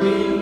be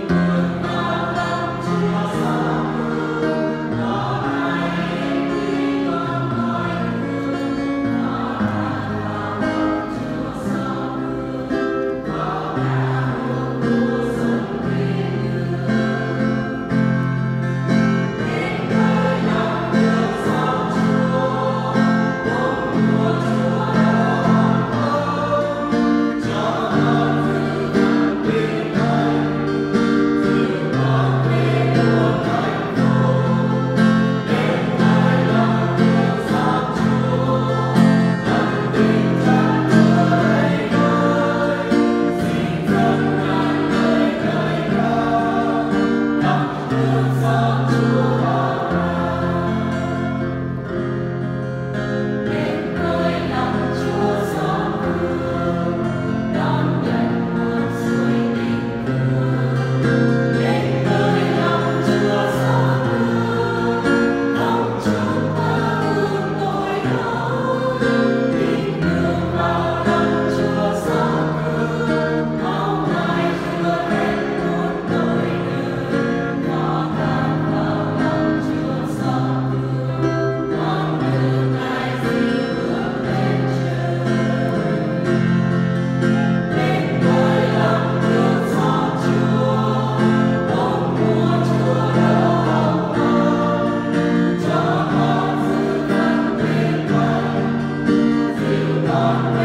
아